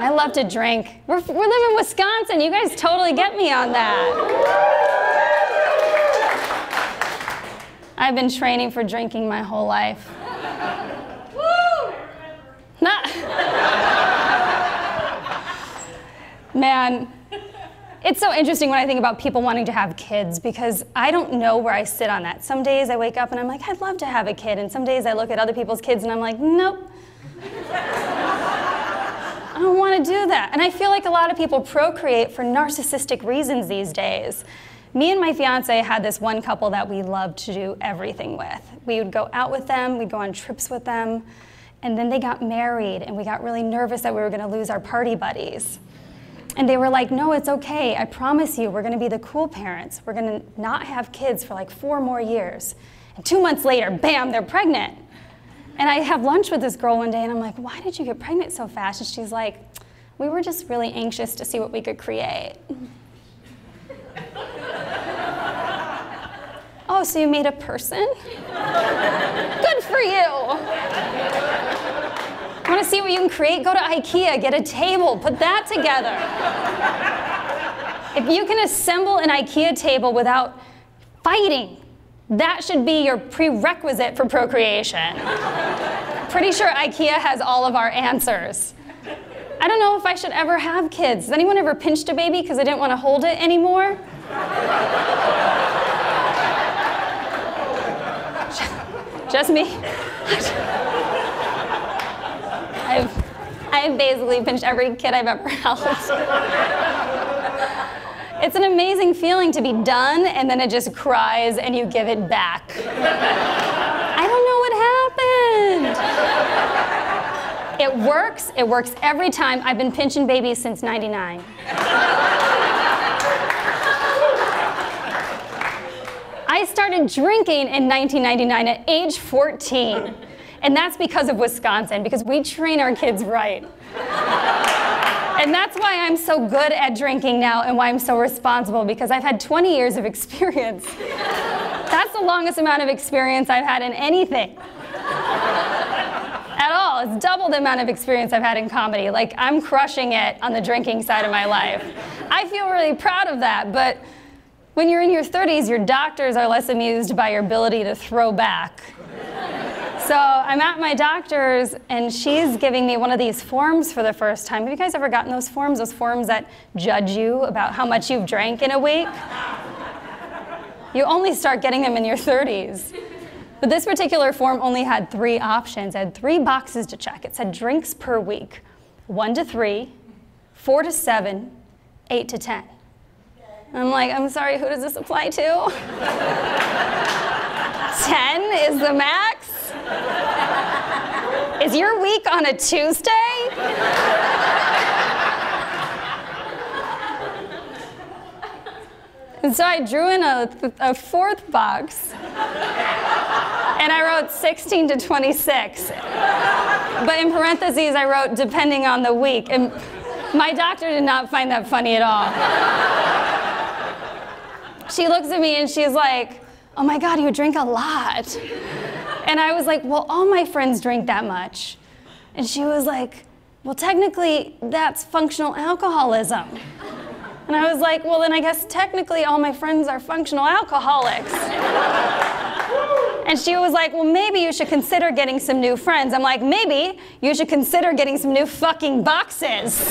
I love to drink. We're, we live in Wisconsin. You guys totally get me on that. I've been training for drinking my whole life. Woo! Not. Man, it's so interesting when I think about people wanting to have kids because I don't know where I sit on that. Some days I wake up and I'm like, I'd love to have a kid. And some days I look at other people's kids and I'm like, nope. I don't want to do that. And I feel like a lot of people procreate for narcissistic reasons these days. Me and my fiance had this one couple that we loved to do everything with. We would go out with them, we'd go on trips with them, and then they got married, and we got really nervous that we were going to lose our party buddies. And they were like, no, it's okay. I promise you, we're going to be the cool parents. We're going to not have kids for like four more years. And two months later, bam, they're pregnant. And I have lunch with this girl one day, and I'm like, why did you get pregnant so fast? And she's like, we were just really anxious to see what we could create. oh, so you made a person? Good for you. Want to see what you can create? Go to IKEA, get a table, put that together. if you can assemble an IKEA table without fighting, that should be your prerequisite for procreation. Pretty sure IKEA has all of our answers. I don't know if I should ever have kids. Has anyone ever pinched a baby because they didn't want to hold it anymore? Just me. I've, I've basically pinched every kid I've ever held. It's an amazing feeling to be done and then it just cries and you give it back. I don't know what happened. It works. It works every time. I've been pinching babies since 99. I started drinking in 1999 at age 14. And that's because of Wisconsin, because we train our kids right. And that's why I'm so good at drinking now and why I'm so responsible, because I've had 20 years of experience. that's the longest amount of experience I've had in anything. At all. It's double the amount of experience I've had in comedy. Like, I'm crushing it on the drinking side of my life. I feel really proud of that, but when you're in your 30s, your doctors are less amused by your ability to throw back. So I'm at my doctor's, and she's giving me one of these forms for the first time. Have you guys ever gotten those forms? Those forms that judge you about how much you've drank in a week? You only start getting them in your 30s. But this particular form only had three options. It had three boxes to check. It said drinks per week one to three, four to seven, eight to 10. I'm like, I'm sorry, who does this apply to? 10 is the max? Is your week on a Tuesday? and so I drew in a, a fourth box and I wrote 16 to 26. But in parentheses, I wrote depending on the week. And my doctor did not find that funny at all. She looks at me and she's like, oh my God, you drink a lot. And I was like, well, all my friends drink that much. And she was like, well, technically, that's functional alcoholism. And I was like, well, then I guess technically all my friends are functional alcoholics. and she was like, well, maybe you should consider getting some new friends. I'm like, maybe you should consider getting some new fucking boxes.